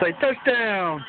Say touchdown.